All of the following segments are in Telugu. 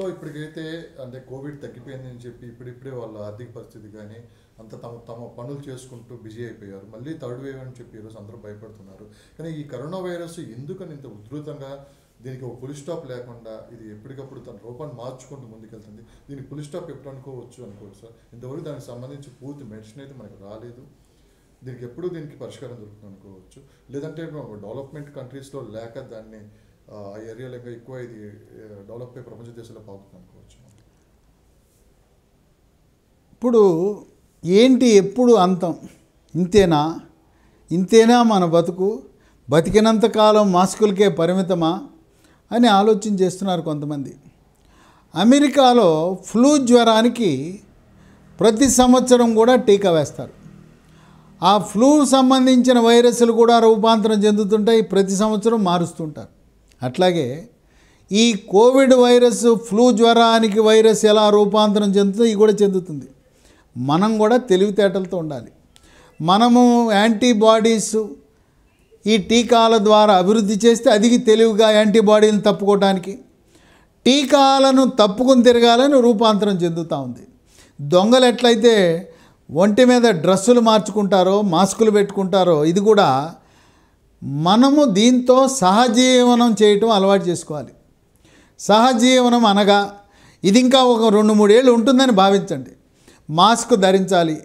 ప్రజల్లో ఇప్పటికైతే అంటే కోవిడ్ తగ్గిపోయిందని చెప్పి ఇప్పుడిప్పుడే వాళ్ళ ఆర్థిక పరిస్థితి కానీ అంత తమ తమ పనులు చేసుకుంటూ బిజీ అయిపోయారు. మళ్ళీ థర్డ్ వేవ్ అని చెప్పి ఈరోజు అందరూ భయపడుతున్నారు. కానీ ఈ కరోనా వైరస్ ఎందుకని ఇంత ఉధృతంగా దీనికి ఒక పులి స్టాప్ లేకుండా ఇది ఎప్పటికప్పుడు తన రూపాన్ని మార్చుకుంటూ ముందుకెళ్తుంది. దీనికి పులి స్టాప్ ఎప్పుడు అనుకోవచ్చు అనుకోవచ్చు సార్. ఇంతవరకు దానికి సంబంధించి పూర్తి మెడిసిన్ అయితే మనకు రాలేదు. దీనికి ఎప్పుడు దీనికి పరిష్కారం దొరుకుతుంది అనుకోవచ్చు. లేదంటే డెవలప్మెంట్ కంట్రీస్లో లేక దాన్ని ఆ ఏరియాలో ఇంకా ఎక్కువ ఇది డెవలప్ అయ్యి ప్రపంచ దేశాల్లో పాకుతుంది అనుకోవచ్చు. ఇప్పుడు ఏంటి ఎప్పుడు అంతం? ఇంతేనా? ఇంతేనా మన బతుకు? బతికినంత కాలం మాస్కులకే పరిమితమా? అని ఆలోచన చేస్తున్నారు కొంతమంది. అమెరికాలో ఫ్లూ జ్వరానికి ప్రతి సంవత్సరం కూడా టీకా వేస్తారు. ఆ ఫ్లూ సంబంధించిన వైరస్లు కూడా రూపాంతరం చెందుతుంటాయి ప్రతి సంవత్సరం మారుస్తుంటారు. అట్లాగే ఈ కోవిడ్ వైరస్ ఫ్లూ జ్వరానికి వైరస్ ఎలా రూపాంతరం చెందుతుందో ఇది కూడా చెందుతుంది. మనం కూడా తెలివితేటలతో ఉండాలి. మనము యాంటీబాడీస్ ఈ టీకాల ద్వారా అభివృద్ధి చేస్తే అది తెలివిగా యాంటీబాడీలను తప్పుకోవడానికి టీకాలను తప్పుకుని తిరగాలని రూపాంతరం చెందుతూ ఉంది. దొంగలు ఎట్లయితే ఒంటి మీద డ్రెస్సులు మార్చుకుంటారో మాస్కులు పెట్టుకుంటారో ఇది కూడా మనము దీంతో సహజీవనం చేయటం అలవాటు చేసుకోవాలి. సహజీవనం అనగా ఇది ఇంకా ఒక రెండు మూడేళ్ళు ఉంటుందని భావించండి. మాస్క్ ధరించాలి.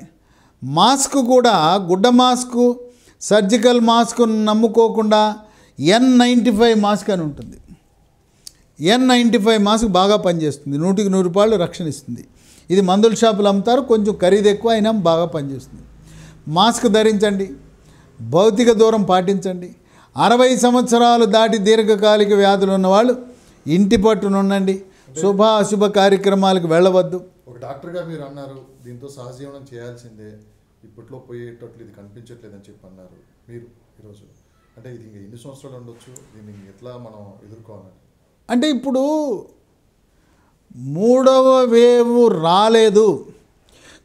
మాస్క్ కూడా గుడ్డ మాస్క్ సర్జికల్ మాస్క్ నమ్ముకోకుండా ఎన్ నైంటీ ఫైవ్ మాస్క్ అని ఉంటుంది. ఎన్ నైంటీ ఫైవ్ మాస్క్ బాగా పనిచేస్తుంది. నూటికి నూరు రూపాయలు రక్షణ ఇస్తుంది. ఇది మందుల షాపులు అమ్ముతారు. కొంచెం ఖరీదు ఎక్కువ అయినా బాగా పనిచేస్తుంది. మాస్క్ ధరించండి. భౌతిక దూరం పాటించండి. అరవై సంవత్సరాలు దాటి దీర్ఘకాలిక వ్యాధులు ఉన్నవాళ్ళు ఇంటి పట్టున ఉండండి. శుభ అశుభ కార్యక్రమాలకు వెళ్ళవద్దు. ఒక డాక్టర్గా మీరు అన్నారు దీంతో సహజీవనం చేయాల్సిందే. ఇప్పట్లో పోయేటట్లు ఇది కనిపించట్లేదని చెప్పి అన్నారు మీరు ఈరోజు. అంటే ఇది ఎన్ని సంవత్సరాలు ఉండొచ్చు? దీన్ని ఎట్లా మనం ఎదుర్కోవాలని అంటే ఇప్పుడు మూడవ వేవ్ రాలేదు.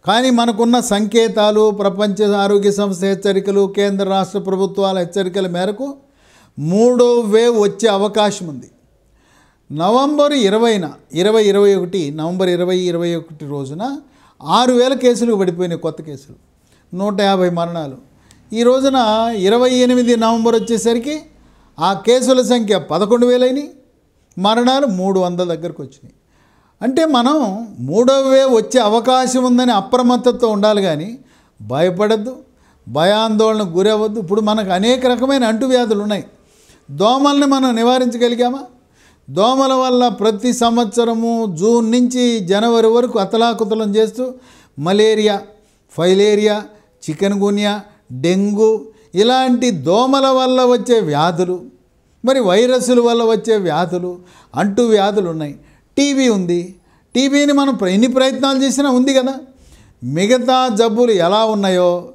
కానీ మనకున్న సంకేతాలు ప్రపంచ ఆరోగ్య సంస్థ హెచ్చరికలు కేంద్ర రాష్ట్ర ప్రభుత్వాల హెచ్చరికల మేరకు మూడో వేవ్ వచ్చే అవకాశం ఉంది. నవంబర్ ఇరవైన ఇరవై ఇరవై ఒకటి నవంబర్ ఇరవై ఇరవై ఒకటి రోజున ఆరు వేల కేసులు పడిపోయినాయి కొత్త కేసులు. నూట యాభై మరణాలు. ఈ రోజున ఇరవై ఎనిమిది నవంబర్ వచ్చేసరికి ఆ కేసుల సంఖ్య పదకొండు వేలైనవి మరణాలు మూడు వందల దగ్గరకు వచ్చినాయి. అంటే మనం మూడవ వేవ్ వచ్చే అవకాశం ఉందని అప్రమత్తతో ఉండాలి కానీ భయపడద్దు భయాందోళనకు గురవ్వద్దు. ఇప్పుడు మనకు అనేక రకమైన అంటువ్యాధులు ఉన్నాయి. దోమల్ని మనం నివారించగలిగామా? దోమల వల్ల ప్రతి సంవత్సరము జూన్ నుంచి జనవరి వరకు అతలాకుతలం చేస్తూ malaria filaria chikungunya dengue ఇలాంటి దోమల వల్ల వచ్చే వ్యాధులు మరి వైరస్ల వల్ల వచ్చే వ్యాధులు అంటు వ్యాధులు ఉన్నాయి. టీబీ ఉంది. టీబీని మనం ఎన్ని ప్రయత్నాలు చేసినా ఉంది కదా. మిగతా జబ్బులు ఎలా ఉన్నాయో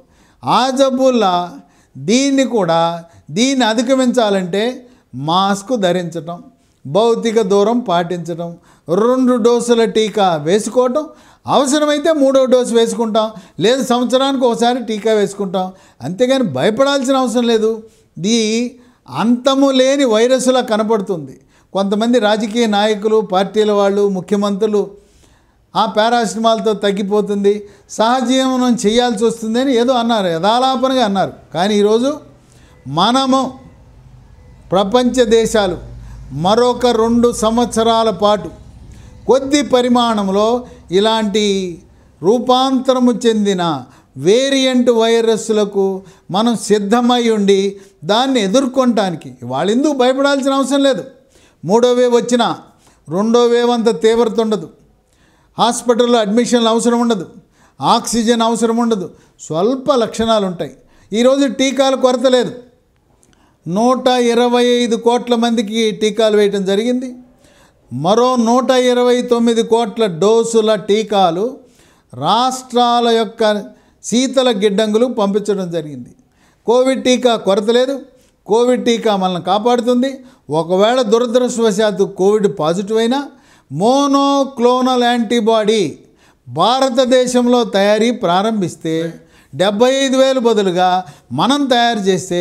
ఆ జబ్బుల్లా దీన్ని కూడా దీన్ని అధిగమించాలంటే మాస్క్ ధరించటం భౌతిక దూరం పాటించడం రెండు డోసుల టీకా వేసుకోవటం అవసరమైతే మూడో డోసు వేసుకుంటాం లేదు సంవత్సరానికి ఒకసారి టీకా వేసుకుంటాం. అంతేగాని భయపడాల్సిన అవసరం లేదు. ఇది అంతము లేని వైరస్లా కనపడుతుంది. కొంతమంది రాజకీయ నాయకులు పార్టీల వాళ్ళు ముఖ్యమంత్రులు ఆ పారాసిటమాల్తో తగ్గిపోతుంది. సహజీవనం చేయాల్సి వస్తుంది అని ఏదో అన్నారు యథాలాపనగా అన్నారు. కానీ ఈరోజు మనము ప్రపంచ దేశాలు మరొక రెండు సంవత్సరాల పాటు కొద్ది పరిమాణంలో ఇలాంటి రూపాంతరము చెందిన వేరియంట్ వైరస్లకు మనం సిద్ధమై ఉండి దాన్ని ఎదుర్కొనటానికి. వాళ్ళు ఎందుకు భయపడాల్సిన అవసరం లేదు. మూడో వేవ్ వచ్చినా రెండో వేవ్ అంత తీవ్రత ఉండదు. హాస్పిటల్లో అడ్మిషన్లు అవసరం ఉండదు. ఆక్సిజన్ అవసరం ఉండదు. స్వల్ప లక్షణాలు ఉంటాయి ఈరోజు టీకాలు కొరత లేదు. నూట ఇరవై ఐదు కోట్ల మందికి టీకాలు వేయటం జరిగింది. మరో నూట ఇరవై తొమ్మిది కోట్ల డోసుల టీకాలు రాష్ట్రాల యొక్క శీతల గిడ్డంగులు పంపించడం జరిగింది. కోవిడ్ టీకా కొరత లేదు. కోవిడ్ టీకా మనల్ని కాపాడుతుంది. ఒకవేళ దురదృష్టవశాత్తు కోవిడ్ పాజిటివ్ అయినా మోనోక్లోనల్ యాంటీబాడీ భారతదేశంలో తయారీ ప్రారంభిస్తే డెబ్బై ఐదు వేలు బదులుగా మనం తయారు చేస్తే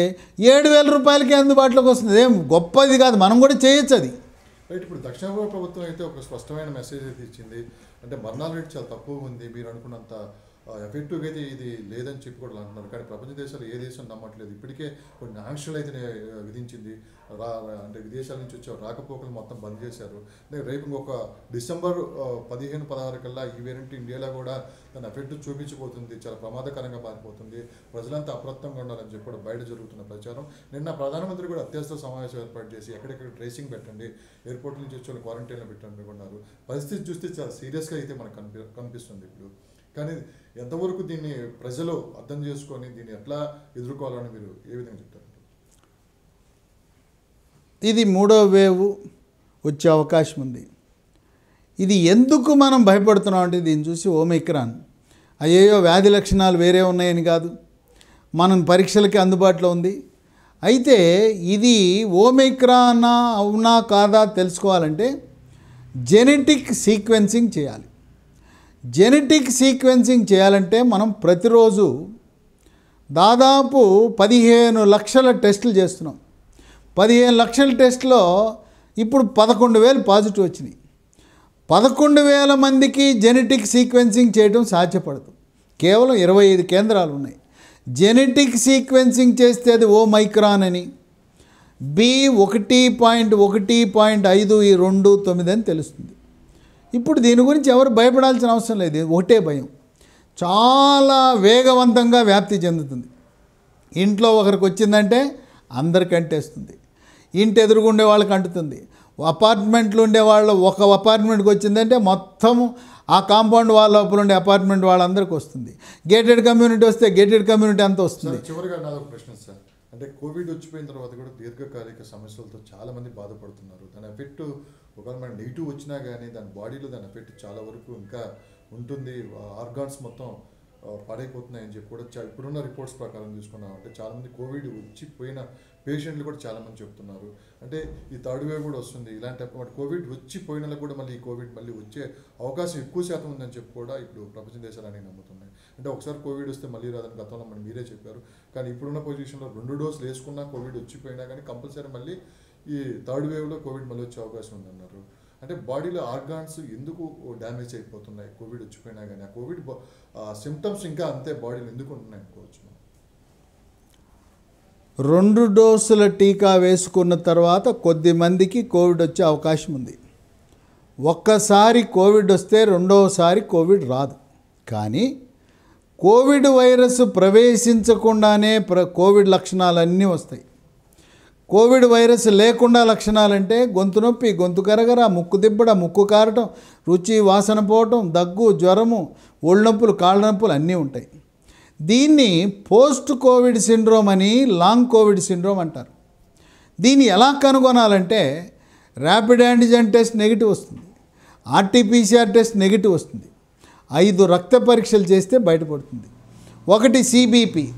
ఏడు వేల రూపాయలకి అందుబాటులోకి వస్తుంది. ఏం గొప్పది కాదు మనం కూడా చేయొచ్చు అది. రైట్ ఇప్పుడు దక్షిణ ప్రభుత్వం అయితే ఒక స్పష్టమైన మెసేజ్ అయితే ఇచ్చింది. అంటే మరణాల రేటు చాలా తక్కువ ఉంది మీరు అనుకున్నంత ఎఫెక్టివ్గా అయితే ఇది లేదని చెప్పి కూడా అంటున్నారు. కానీ ప్రపంచ దేశాలు ఏ దేశం నమ్మట్లేదు. ఇప్పటికే కొన్ని ఆంక్షలు అయితే విధించింది. రా అంటే విదేశాల నుంచి వచ్చే రాకపోకలు మొత్తం బంద్ చేశారు. రేపు ఇంకొక డిసెంబర్ పదిహేను పదహారు కల్లా ఈ వేరియంట్ ఇండియాలో కూడా దాని ఎఫెక్ట్ చూపించిపోతుంది చాలా ప్రమాదకరంగా మారిపోతుంది. ప్రజలంతా అప్రమత్తంగా ఉండాలని చెప్పి కూడా బయట జరుగుతున్న ప్రచారం. నిన్న ప్రధానమంత్రి కూడా అత్యవసర సమావేశం ఏర్పాటు చేసి ఎక్కడెక్కడ ట్రేసింగ్ పెట్టండి ఎయిర్పోర్ట్ నుంచి వచ్చి క్వారంటైన్లో పెట్టండి అనుకున్నారు. పరిస్థితి చూస్తే చాలా సీరియస్గా అయితే మనకు కనిపి కనిపిస్తుంది ఇప్పుడు. కానీ ఎంతవరకు దీన్ని ప్రజలు అర్థం చేసుకొని దీన్ని ఎట్లా ఎదుర్కోవాలని మీరు ఏ విధంగా చెప్తారు? ఇది మూడో వేవ్ వచ్చే అవకాశం ఉంది. ఇది ఎందుకు మనం భయపడుతున్నాం అంటే దీన్ని చూసి ఓమిక్రాన్ అయ్యో వ్యాధి లక్షణాలు వేరే ఉన్నాయని కాదు మనం పరీక్షలకి అందుబాటులో ఉంది. అయితే ఇది ఓమిక్రానా అవునా కాదా తెలుసుకోవాలంటే జెనెటిక్ సీక్వెన్సింగ్ చేయాలి. జెనెటిక్ సీక్వెన్సింగ్ చేయాలంటే మనం ప్రతిరోజు దాదాపు పదిహేను లక్షల టెస్టులు చేస్తున్నాం. పదిహేను లక్షల టెస్ట్లో ఇప్పుడు పదకొండు వేలు పాజిటివ్ వచ్చినాయి. పదకొండు వేల మందికి జెనెటిక్ సీక్వెన్సింగ్ చేయడం సాధ్యపడదు. కేవలం ఇరవై ఐదు కేంద్రాలు ఉన్నాయి. జెనెటిక్ సీక్వెన్సింగ్ చేస్తే అది ఓ మైక్రాన్ అని. బి ఒకటి పాయింట్ ఒకటి పాయింట్ ఐదు ఈ రెండు తొమ్మిది అని తెలుస్తుంది. ఇప్పుడు దీని గురించి ఎవరు భయపడాల్సిన అవసరం లేదు. ఒకటే భయం. చాలా వేగవంతంగా వ్యాప్తి చెందుతుంది. ఇంట్లో ఒకరికి వచ్చిందంటే అందరికి అంటేస్తుంది. ఇంటి ఎదురుగుండే వాళ్ళకి అంటుతుంది. అపార్ట్మెంట్లు ఉండే వాళ్ళు ఒక అపార్ట్మెంట్కి వచ్చిందంటే మొత్తం ఆ కాంపౌండ్ వాళ్ళ లోపల ఉండే అపార్ట్మెంట్ వాళ్ళందరికీ వస్తుంది. గేటెడ్ కమ్యూనిటీ వస్తే గేటెడ్ కమ్యూనిటీ అంతా వస్తుంది. చివరిగా ప్రశ్న సార్. అంటే కోవిడ్ వచ్చిపోయిన తర్వాత కూడా దీర్ఘకాలిక సమస్యలతో చాలామంది బాధపడుతున్నారు. దాని ఎఫెక్ట్ ఒకవేళ మన నెగిటివ్ వచ్చినా కానీ దాని బాడీలో దాని ఎఫెక్ట్ చాలా వరకు ఇంకా ఉంటుంది. ఆర్గాన్స్ మొత్తం పాడైపోతున్నాయని చెప్పి కూడా చా- ఇప్పుడున్న రిపోర్ట్స్ ప్రకారం చూసుకున్నామంటే చాలామంది కోవిడ్ వచ్చి పోయిన పేషెంట్లు కూడా చాలామంది చెప్తున్నారు. అంటే ఈ థర్డ్ వేవ్ కూడా వస్తుంది. ఇలాంటి కోవిడ్ వచ్చి పోయిన కూడా మళ్ళీ ఈ కోవిడ్ మళ్ళీ వచ్చే అవకాశం ఎక్కువ శాతం ఉందని చెప్పి కూడా ఇప్పుడు ప్రపంచ దేశాలన్నీ నమ్ముతున్నాయి. అంటే ఒకసారి కోవిడ్ వస్తే మళ్ళీ రాదని గతంలో మనం మీరే చెప్పారు. కానీ ఇప్పుడున్న పొజిషన్లో రెండు డోసులు వేసుకున్నా కోవిడ్ వచ్చిపోయినా కానీ కంపల్సరీ మళ్ళీ ఈ థర్డ్ వేవ్లో కోవిడ్ మళ్ళీ వచ్చే అవకాశం ఉందన్నారు. అంటే బాడీలో ఆర్గాన్స్ ఎందుకు డ్యామేజ్ అయిపోతున్నాయి? కోవిడ్ వచ్చిపోయినా కానీ ఆ కోవిడ్ సిమ్టమ్స్ ఇంకా అంతే బాడీలో ఎందుకు ఉంటున్నాయి అనుకోవచ్చు రెండు డోసుల టీకా వేసుకున్న తర్వాత కొద్ది మందికి కోవిడ్ వచ్చే అవకాశం ఉంది. ఒక్కసారి కోవిడ్ వస్తే రెండవసారి కోవిడ్ రాదు. కానీ కోవిడ్ వైరస్ ప్రవేశించకుండానే ప్ర కోవిడ్ లక్షణాలన్నీ వస్తాయి. కోవిడ్ వైరస్ లేకుండా లక్షణాలంటే గొంతు నొప్పి గొంతు కరగర ముక్కు దిబ్బడ ముక్కు కారటం రుచి వాసన పోవటం దగ్గు జ్వరము ఒళ్ళు నొప్పులు కాళ్ళ నొప్పులు అన్నీ ఉంటాయి. దీన్ని పోస్ట్ కోవిడ్ సిండ్రోమ్ అని లాంగ్ కోవిడ్ సిండ్రోమ్ అంటారు. దీన్ని ఎలా కనుగొనాలంటే ర్యాపిడ్ యాంటిజెన్ టెస్ట్ నెగిటివ్ వస్తుంది. ఆర్టీపీసీఆర్ టెస్ట్ నెగిటివ్ వస్తుంది. ఐదు రక్త పరీక్షలు చేస్తే బయటపడుతుంది. ఒకటి సిబిపి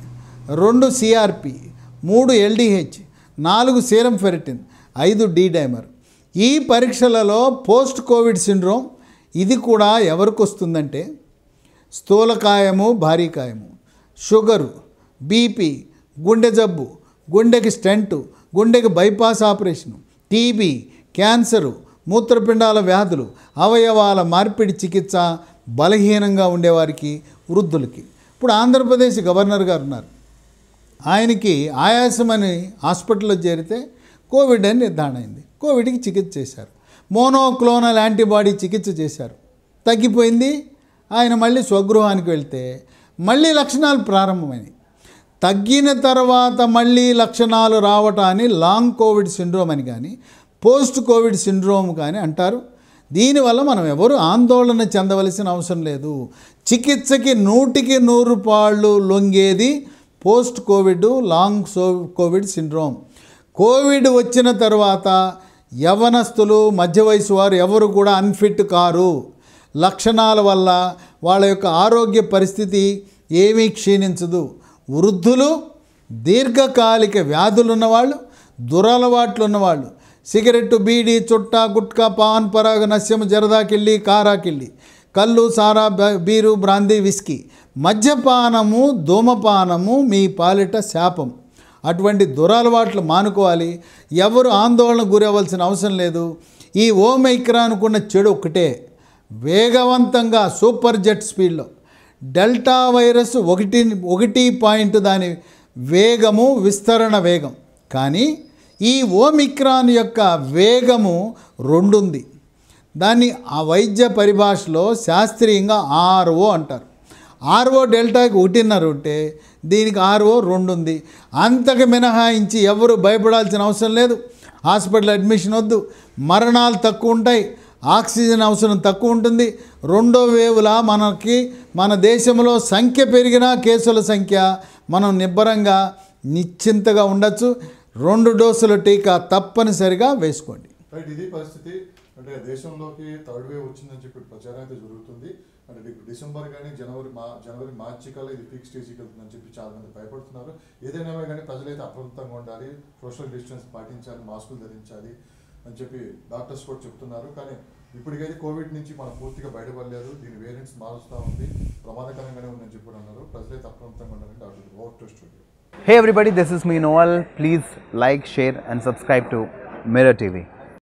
రెండు సిఆర్పి మూడు ఎల్డిహెచ్ నాలుగు సీరం ఫెరిటిన్ ఐదు డీ డైమర్. ఈ పరీక్షలలో పోస్ట్ కోవిడ్ సిండ్రోమ్ ఇది కూడా ఎవరికి వస్తుందంటే స్థూలకాయము భారీకాయము. షుగరు బీపీ గుండె జబ్బు గుండెకి స్టెంటు గుండెకి బైపాస్ ఆపరేషను టీబీ క్యాన్సరు మూత్రపిండాల వ్యాధులు అవయవాల మార్పిడి చికిత్స బలహీనంగా ఉండేవారికి వృద్ధులకి. ఇప్పుడు ఆంధ్రప్రదేశ్ గవర్నర్ గారు ఉన్నారు. ఆయనకి ఆయాసం అని హాస్పిటల్లో చేరితే కోవిడ్ అని నిర్ధారణ అయింది కోవిడ్కి చికిత్స చేశారు. మోనోక్లోనల్ యాంటీబాడీ చికిత్స చేశారు. తగ్గిపోయింది. ఆయన మళ్ళీ స్వగృహానికి వెళ్తే మళ్ళీ లక్షణాలు ప్రారంభమైనాయి. తగ్గిన తర్వాత మళ్ళీ లక్షణాలు రావటాన్ని లాంగ్ కోవిడ్ సిండ్రోమ్ అని కానీ పోస్ట్ కోవిడ్ సిండ్రోమ్ కానీ అంటారు. దీనివల్ల మనం ఎవరు ఆందోళన చెందవలసిన అవసరం లేదు. చికిత్సకి నూటికి నూరు పాళ్ళు లొంగేది post Covid long so Covid syndrome. Covid వచ్చిన తర్వాత యవనస్తులు మధ్య వయసు వారు ఎవరు కూడా అన్ఫిట్ కారు. లక్షణాల వల్ల వాళ్ళ యొక్క ఆరోగ్య పరిస్థితి ఏమీ క్షీణించదు. వృద్ధులు దీర్ఘకాలిక వ్యాధులు ఉన్నవాళ్ళు దురలవాట్లు ఉన్నవాళ్ళు సిగరెట్టు బీడి చుట్టా గుట్కా పాన్ పరాగ నస్యం జరదాకిళ్ళి కారాకిళ్ళి. కళ్ళు సారా బీరు బ్రాందీ విస్కీ. మద్యపానము ధూమపానము మీ పాలిట శాపం. అటువంటి దురలవాట్లు మానుకోవాలి. ఎవరు ఆందోళన గురవ్వాల్సిన అవసరం లేదు. ఈ ఓమైక్రాన్కున్న చెడు ఒకటే వేగవంతంగా సూపర్ జెట్ స్పీడ్లో. డెల్టా వైరస్ ఒకటి ఒకటి పాయింట్ దాని వేగము విస్తరణ వేగం. కానీ ఈ ఓమిక్రాన్ యొక్క వేగము రెండుంది. దాన్ని ఆ వైద్య పరిభాషలో శాస్త్రీయంగా ఆర్ఓ అంటారు. ఆర్ఓ డెల్టాకి ఒకటిన్నర ఉంటే దీనికి ఆర్ఓ రెండు ఉంది అంతకు మినహాయించి ఎవరు భయపడాల్సిన అవసరం లేదు. హాస్పిటల్ అడ్మిషన్ వద్దు. మరణాలు తక్కువ ఉంటాయి. ఆక్సిజన్ అవసరం తక్కువ ఉంటుంది. రెండో వేవులా మనకి మన దేశంలో సంఖ్య పెరిగినా కేసుల సంఖ్య మనం నిబ్బరంగా నిశ్చింతగా ఉండొచ్చు. రెండు డోసుల టీకా తప్పనిసరిగా వేసుకోండి. ఇది పరిస్థితి. అంటే దేశంలోకి థర్డ్ వేవ్ వచ్చిందని చెప్పి ప్రచారం అయితే జరుగుతుంది. అంటే మీకు డిసెంబర్ కానీ జనవరి మా జనవరి మార్చి కల్లా ఇది పీక్ స్టేజ్కి వెళ్తుందని చెప్పి చాలా మంది భయపడుతున్నారు. ఏదైనా కానీ ప్రజలైతే అప్రమత్తంగా ఉండాలి సోషల్ డిస్టెన్స్ పాటించాలి మాస్కులు ధరించాలి అని చెప్పి డాక్టర్స్ కూడా చెప్తున్నారు. కానీ ఇప్పటికైతే కోవిడ్ నుంచి మనం పూర్తిగా బయటపడలేదు. దీని వేరియంట్స్ మారుస్తూ ఉంది. ప్రమాదకరంగానే ఉందని చెప్పి అన్నారు. ప్రజలైతే అప్రమత్తంగా ఉండాలని doctor over to studio Hey everybody, this is me Noel. Please like, share, and subscribe to Mirror TV.